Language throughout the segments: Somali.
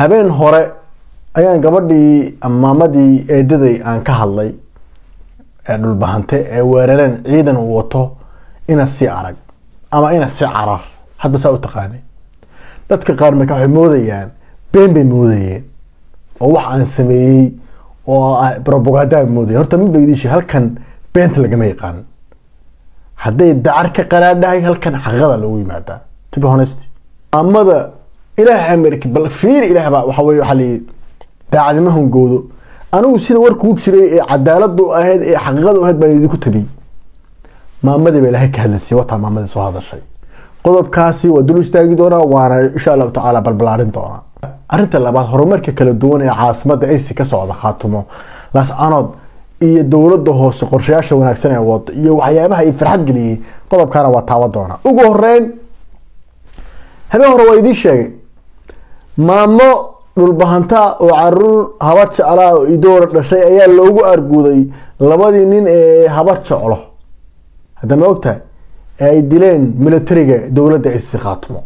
habeen hore ayaan gabadhii maamadii eedaday aan ka hadlay ee dhulbahante ee weerareen ciidan uu wato ina si arag ama ina si carar. Hadba saa u taqaanay. Dadka qaar marka waxay moodayaan been bay moodayeen oo wax aan sameeyey oo robaganda moodaya horta mid ba idiin sheeg halkan beenta lagama yaqaan. Hadday dacar ka qaraadhahay halkan xaqiiqada loogu yimaadaa. To be honest maamada ilaahay america bal fiir ilaah baa waxa weye waxaa layidhi daacadnimo hungoodo anigu sida warkuu jiray ee cadaaladu ahayd ee xaqiiqadu ahayd baan idinku tabiyey maamadii baa ilaahay ka hadlaysay wataa maamadii soo hadashay. Qodobkaasi waa dul istaagi doonaa waana insha allahu tacaala balbalaarin doonaa arrinta labaad horumarka kala duwan ee caasimada aysi ka socda khaatumo. Laascanood iyo dowladda hoose qorshayaasha wanaagsan ee wado iyo waxyaabaha ay farxad geliyey qodobkaana waa taaban doonaa ugu horeyn habeen hore waa idiin sheegay maamo dhulbahantaa oo carruur habar jeclaa oo idoora dhashay ayaa loogu arguuday labadii nin ee habar jeclo hadda ma ogtahay ee ay dileen militariga dowladda aysi khaatumo.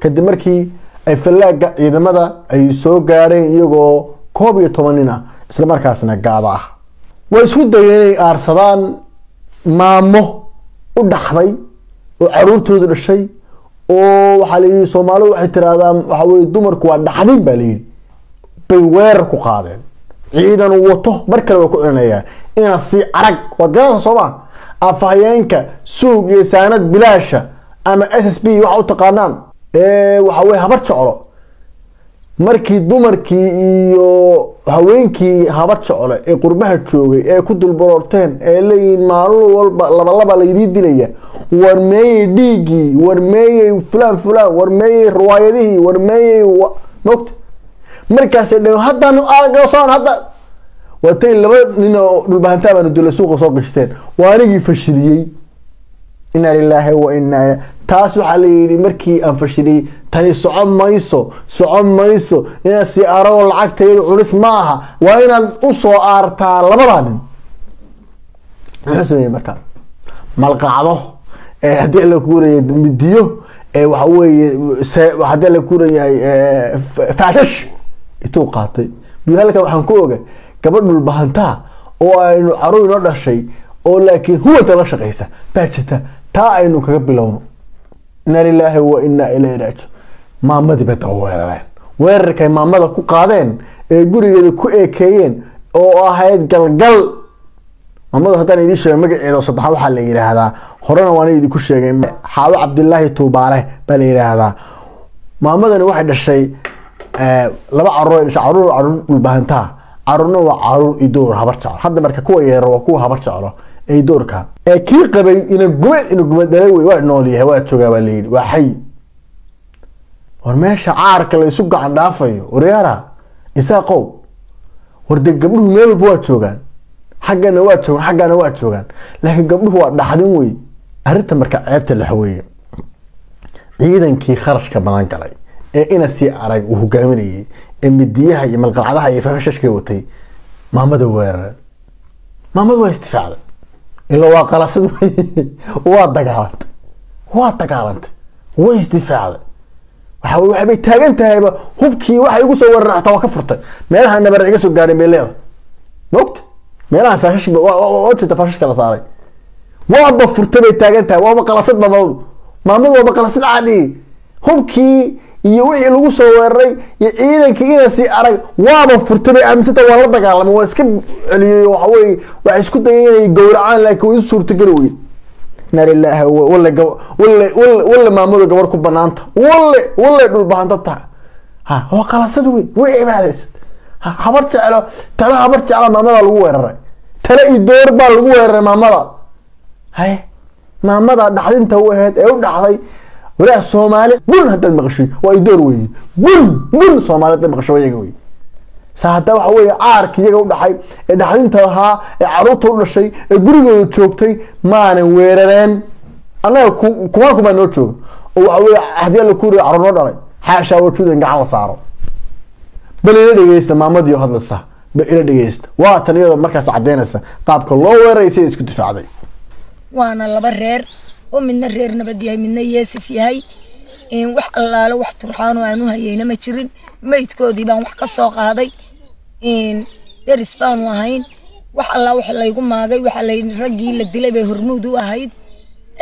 Kadib markii ay fallaaga ciidamada ay soo gaadheen iyagoo koob iyo toban nin ah isla markaasna gaada ah. Way isku dayeen inay aarsadaan maamo u dhaxday oo caruurtooda dhashay oo waxaa layidhi soomaalidu waxay tirahdaan waxa weye dumarku waa dhaxdin baa layidhi bay weerar ku qaadeen. Ciidan wato mar kale way ku celinayaan ina si arag waad garanaysa soo maa afhayeenka suug iyo saanad bilaasha ama s s b waxa u taqaanaan. Waxa weye habar jeclo. Markii dumarkii iyo haweenkii habar jecle ee qurbaha joogay ee ku dulbaroorteen ee leeyihiin maalin walba labalaba laydii dilaya. War meeyey dhiiggii war meeyey fulaan fulaan war meeyey riwaayadihii war meeyey mogta markaasay dhe haddaan argosaan hadda waatay laba nin oo dhulbahantaa baana dula suuqa soo qishteen. Waa anigii fashiliyey. Inaa lilaahi wa inaa taas waxaa la yidhi markii aan fashiliyey tani soco mayso soco mayso. Inaad si aragoo lacagtayadu culis ma aha. Waa inaad u soo aartaa labadaa nin. Muxuu sameeyey markaa malqacdo haddii la kuuraya midiyo waxa weeye haddii la kuurayahay faashash ituu qaatay. Bu halkan waxaan ku oga gabadh dhulbahantaa oo aynu carruur inoo dhashay oo laakiin huwanta la shaqaysa. Baa jirta taa aynu kaga bilowno. Inaa lilaahi wa inaa ilayhi raaji maamadii bay daba weerareen. Weerarkay maamada ku qaadeen ee gurigeeda ku eekeeyeen oo ahayd galgal. Maamadu haddaan idiin sheega magaceeda oo saddexaad waxaa la yidhaahdaa horena waana idinku sheegay xaawo cabdilaahi tuubaale baa la yidhaahdaa. Maamadani waxay dhashay laba carruur ay dhashay carruur carruur dhulbahantaa. Caruurna waa carruur idoor habar jeclo hadda marka kuwa yeero waa kuwa habar jeclo ee idoorka ee kii qabay ina gumeed ina gumeed dhalay wey waa nool yahay waa joogaa baa layidhi waa xay war meesha caarka la isu gacan dhaafayo waryaara isaa qow. War dee gabdhuhu meel walba waa joogaan. Xaggana waa joogaan xaggana waa joogaan. Laakiin gabdhuhu waa dhaxdin wey. Arrinta marka ceebta lex weeye ciidankii kharashka badan galay ee ina sii arag uu hogaaminayay ee midiyaha iyo malqacadaha iyo fashashka watay maamada weerareen maamada waa istifaacday ila waa qalasad waa dagaalantay. Waa dagaalantay. Way isdifaacday waxa waxbay taagan tahayba hubkii waxa igu soo xataa waa ka furtay. Meelaha nabar iga soo gaadhay bay leedahay mogta meelaha faashash oo jirta faashashka la saaray. Waaba furtay taagan tahay waaba qalasad maamadu maamadu waaba qalasad caadi. Hubkii iyo wixii lagu soo weeraray iyo ciidankii ina si arag waaba furtay aaminsanta waa la dagaalamay waa iska celiyey waxa weye waxay isku dayeen inay gowracaan laakiin way isu suurtageli weyn walle walle maamadu gabar ku banaanta. Walle walle dhulbahanta taha ha waa qalasad wey way cibaadaysad habar jeclo tala habar jecla maamada lagu weeraray. Tala iyo door baa lagu weeraray maamada. Haye maamada dhaxdinta u aheyd ee u dhaxday walaah soomaali gun haddaad maqashay waa idoor weeye gun gun soomaali haddaad maqasho iyaga wey saa hadda waxa weeye caarka iyaga u dhaxay ee dhaxdinta ahaa ee carruurta u dhashay ee gurigooda joogtay maanan weerareen. Annaga kumaan kumaa noo jooga oo waxa weye haddii alla kuuriya carruur noo dhalay. Xaashaa wajuudan gacan la saaro. Bal ila dhegeysta maamadiio hadlaysa bal ila dhegeysta waa tan iyadoo markaas caddeynaysa qaabka loo weeraray sida isku difaacday. Waana laba reer oo midna reer nabad yahay midna yeesif yahay. Wax allaale wax turxaanoo aan u hayeyna ma jirin. Meydkoodii baan wax ka soo qaaday deris baanu ahayn. Wax allaa wax laygu maagay waxaa layidhi raggii la dilay bay hormuud u ahayd.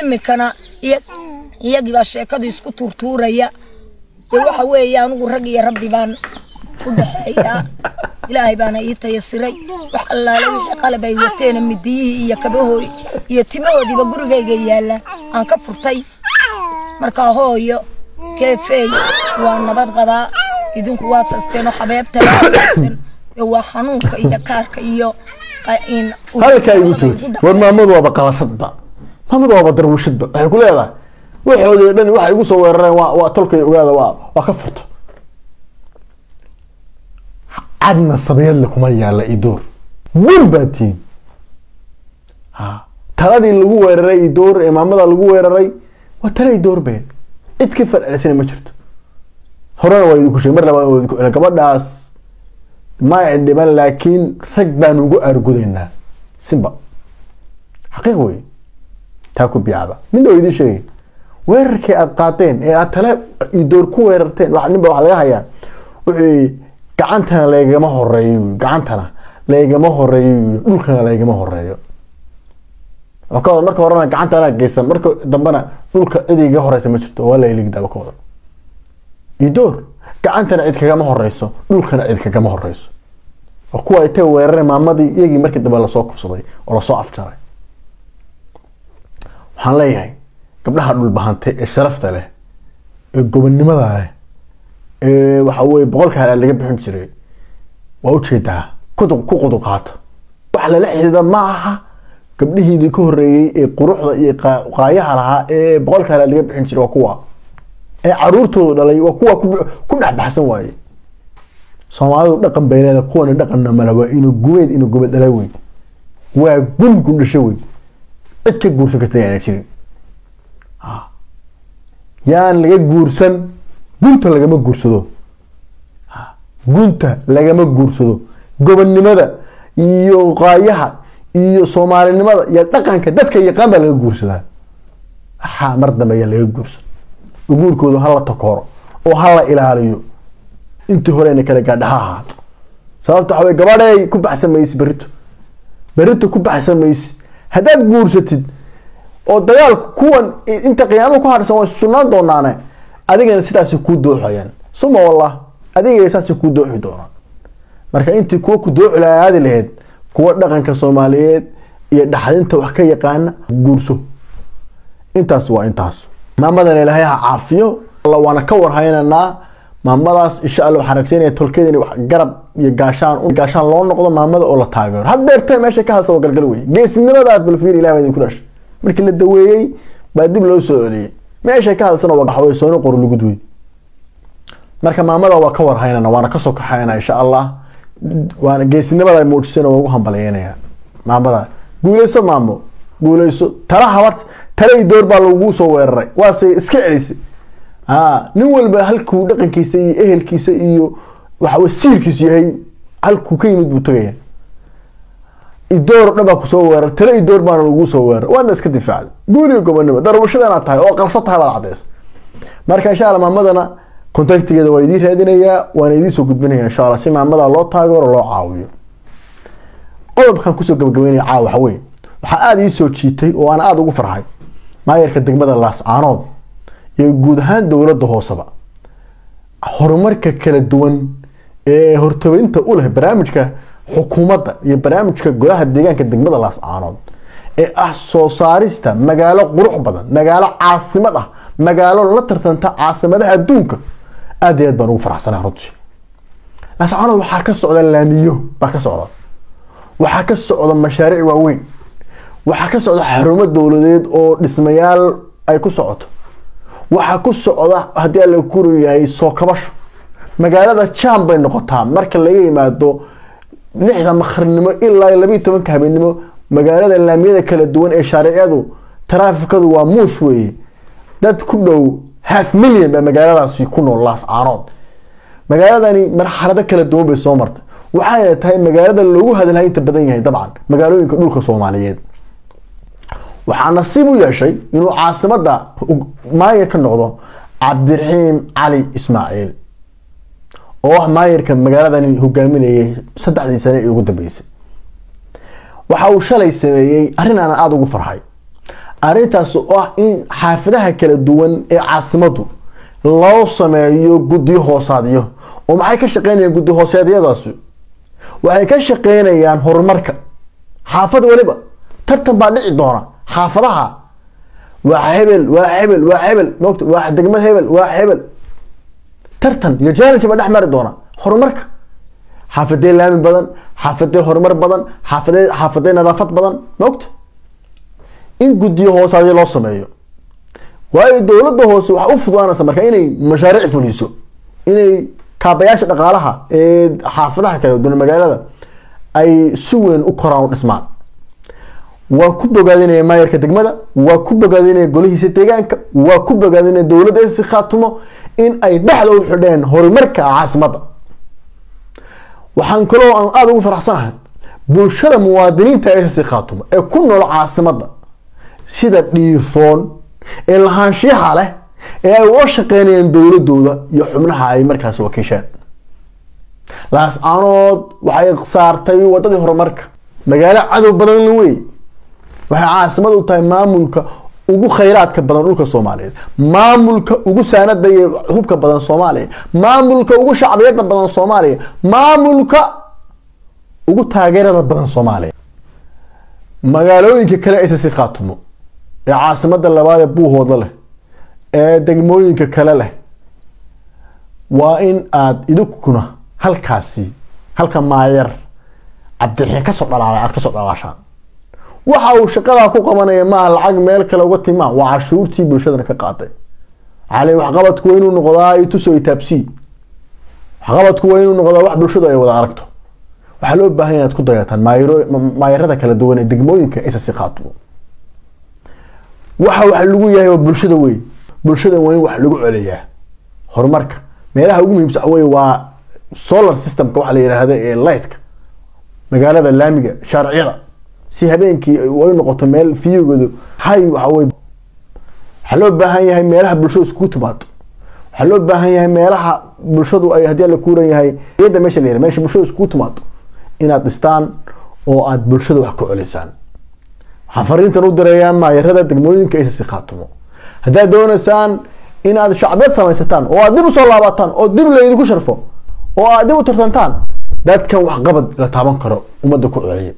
Iminkana iyagii baa sheekadu isku tuurtuuraya. Dee waxa weeye anigu rag iyo rabbi baan u dhexeeyaa ilaahay baana ii tayasiray. Wax allaale wixii qalab ay wateena midiyihii iyo kabahooy iyo timahoodiiba gurigayga yaallaan aan ka furtay. Markaa hooyo keefeey waa nabad qabaa. Idinku waad sasteenoo xabeebta waa xanuunka iyo kaarka iyo halkaa igu jooji war maamadu waaba qabasadba maamadu waaba darwishadba waxay ku leedahay waxoodii dhan waxay igu soo weerareen waa waa tolkay ogaada waa waa ka furto. Cadna sabeedle kuma yaalla idoor bur baa tiin. Ha taladii lagu weeraray idoor ee maamada lagu weeraray waa tala idoor been. Cid ka falcelisana ma jirto. Horena waa idinku sheegay mar labaad waa idinku celin gabadhaas ma dhiban laakiin rag baan ugu argudaynaa simba. Xaqiiq wey taa ku biyaaba. Midna waa idiin sheegay weerarkii aada qaateen ee aad tale idoor ku weerarteen ninba wax laga hayaa wuxuu gacantana laygama horeeyo gacantana laygama horeeyo dhulkana laygama horeeyo wada marka horena gacanta anaa geysan. Marka dambena dhulka cid iga horeysa ma jirto. Waa layligdaaba ka wada. Idoor gacantana cid kagama horeyso dhulkana cid kagama horeyso. Kuwa intay weerareen maamadii iyagii markii dambe la soo kufsaday oo la soo afjaray. Waxaan leeyahay gabdhaha dhulbahante ee sharafta leh ee gobonnimada leh ee waxa weye boqolka halaad laga bixin jiray waa u jeedaa kudu ku qudu qaata. Wax lala xidhiida ma aha gabdhihiidii ka horeeyey ee quruxda iyo qaayaha lahaa ee boqolka halaad laga bixin jiray waa kuwa ee caruurtooda dhalay waa kuwa ku dhex baxsan waaye. Soomaalidu dhaqan bay leedahay kuwana dhaqanna mala waa inu gubeed inu gubad dhala wey waa gun gundhasho wey cid ka guursan karta yaana jirin. Yaan laga guursan gunta lagama guursado. Gunta lagama guursado. Gobonnimada iyo qaayaha iyo soomaalinimada iyo dhaqanka dadka yaqaan baa laga guursadaa. Waxaa mar dambe ayaa laga guursan guurkooda hala takooro oo hala ilaaliyo. Intii horena kala gaadha ha ahaato sababta waxa wey gabadhay ku baxsan maysi berito ku baxsan maysi. Haddaad guursatid oo dagaalku kuwan inta qiyaamo ku harsan way sugnaan doonaane adigana sidaasay kuu dooxayaan suma wallah adigay saasay kuu dooxi doonaan. Marka intii kuwa ku dooxi aadi laheyd kuwa dhaqanka soomaaliyeed iyo dhaxdinta wax ka yaqaana guurso. Intaas waa intaas maamadana ilaahay ha caafiyo. Waana ka warhaynanaa maamadaas insha alla waxaan rajeynaya tolkeed in garab iyo gaashaan gaashaan loo noqdo maamada oo la taageero. Haddeertee meesha ka hadsa waa galgal wey geesinimadaas balfiir ilahi baa idinku dhashay. Markii la daweeyey baa dib loo soo celiyey. Meeshay ka hadsan waa waxawey soono qorlugud wey marka maamada waa ka warhaynana waana ka soo kaxaynaa insha allah. Waana geesinimada muujisana waa ugu hambaliyeynaya maamada guuleyso maamo guuleyso tala habar tala idoor baa lagu soo weeraray. Waase iska celisay. Nin walba halkuu dhaqankiisa iyo ehelkiisa iyo waxaw siirkiisu yahay halkuu ka yimid buu tagaya. Idoor dhan baa ku soo weerar tala idoor baana lagu soo weerar waana iska difaacday guuliga gobonimo darwashada inaad tahay oo qalsa tahay baad cadeys. Marka insha alla maamadana contactigeeda waa idiin raadinayaa waana idiin soo gudbinaya insha alla si maamada loo taageero loo caawiyo. Qodobkan ku soo gabagabeynaya caawa waxa wey waxaa aada ii soo jiitay oo aan aada ugu farxay. Maayarka degmada laascaanood iyo guud ahaan dowladda hooseba horumarka kala duwan ee hortabeynta u leh barnaamijka xukuumadda iyo barnaamijka golaha deegaanka degmada laascaanood ee ah soo saarista magaalo qurux badan magaalo caasimad ah magaalo la tartanta caasimadaha adduunka aada iyo aad baan ugu faraxsanaa runtii. Laascaanood waxaa ka socda laamiyo baa ka socda. Waxaa ka socda mashaariic waaweyn waxaa ka socda xarumo dowladeed oo dhismayaal ay ku socoto. Waxaa ku socda haddii alla kuru yahay soo kabasho. Magaalada jam bay noqotaa marka laga yimaado lixda makrinimo ilaa labayo tobanka habeenimo magaalada laamiyada kala duwan ee shaaricyadu taraafikadu waa muush weeye. Dad ku dhow half million baa magaaladaasi ku nool laascaanood magaaladani marxalado kala duwan bay soo martay. Waxayna tahay magaalada loogu hadalhay inta badan yahay dabcan magaalooyinka dhulka soomaaliyeed waxaa nasiib u yeeshay inuu caasimada maaya ka noqdo cabdiraxiim cali ismaaciil oo ah maayirka magaaladani hogaaminayay saddexdii sane ee ugu dambeysay. Waxa uu shalay sameeyey arrin aan aada ugu farxay. Arrintaas oo ah in xaafadaha kala duwan ee caasimadu loo sameeyo guddiyo hoosaadyo oo maxay ka shaqeynayaan guddi hooseedyadaasi waxay ka shaqeynayaan horumarka. Xaafad waliba tartan baa dhici doona xaafadaha. Waa hebel waa hebel waa hebel. Moogta waa degmad hebel waa hebel. Tartan iyo challenge baa dhex mari doona. Horumarka. Xaafadee laami badan xaafadee horumar badan xaafadee xaafadee nadaafad badan. Moogta in guddiyo hoosaadyo loo sameeyo. Waayo dowladda hoose waxaa u fududaanaysa marka inay mashaariic fuliso. Inay kaabayaasha dhaqaalaha ee xaafadaha kala duwan magaalada ay si weyn u koraan u dhismaan waa ku bogaadinaya maayarka degmada waa ku bogaadinaya golihiisa deegaanka waa ku bogaadinaya dowladda isi khaatumo in ay dhexda u xidheen horumarka caasimadda waxaan kaloo aan aada ugu faraxsanahay bulshada muwaadiniinta isi khaatumo ee ku nool caasimadda sida dhiifoon ee lahaanshiyaha leh ee ay ula shaqeynayaan dowladooda iyo xubnaha ay markaas wakiisheen laas-aanood waxay saartay wadadii horumarka. Magaalo cadow badan wey waxay caasimad u tahay maamulka ugu khayraadka badan dhulka soomaaliyeed. Maamulka ugu saanada iyo hubka badan soomaaliya maamulka ugu shacbiyada badan soomaaliya maamulka ugu taageerada badan soomaaliya magaalooyinka kale isasi khaatumo. Ee caasimada labaad ee buuhooda leh. Ee degmooyinka kale leh. Waa in aada idinkuna halkaasi halka maayar cabdiraxiin ka soo dhalaalay aada ka soo dhalaashaan waxa uu shaqadaa ku qabanaya maaha lacag meel kale uga timaa waa cashuurtii bulshadana ka qaaday cali waxqabadku waa inuu noqdaa ituso itaabsii waxqabadku waa inuu noqdaa wax bulshadu ay wada aragto. Waxaa loo baahan yahay inaad ku dayataan maayarada kala duwan ee degmooyinka isasi khaatumo waxa wax lagu yahay waa bulshada wey bulshada waa in wax lagu celiyaa. Horumarka. Meelaha ugu muhiimsan wey waa solar systemka waxa la yidhaahda ee lightka. Magaalada laamiga shaariciyada si habeenkii ay noqoto meel fiyogoodu hay waxa wey waxaa loo baahan yahay meelaha bulshadu iskugu timaado waxaa loo baahan yahay meelaha bulshadu ay haddii la kuuran yahay yada meesha la yihah meesha bulshadu iskugu timaado inaad dhistaan oo aada bulshada wax ku celisaan waxaan fariintan u direeyaan maayarada degmooyinka isasi khaatumo haddaad doonaysaan inaad shacbiyad samaysataan oo aad dib u soo laabataan oo dib laydinku sharfo oo aad dib u tartantaan dadkan waxqabad la taaban karo ummadda ku celiya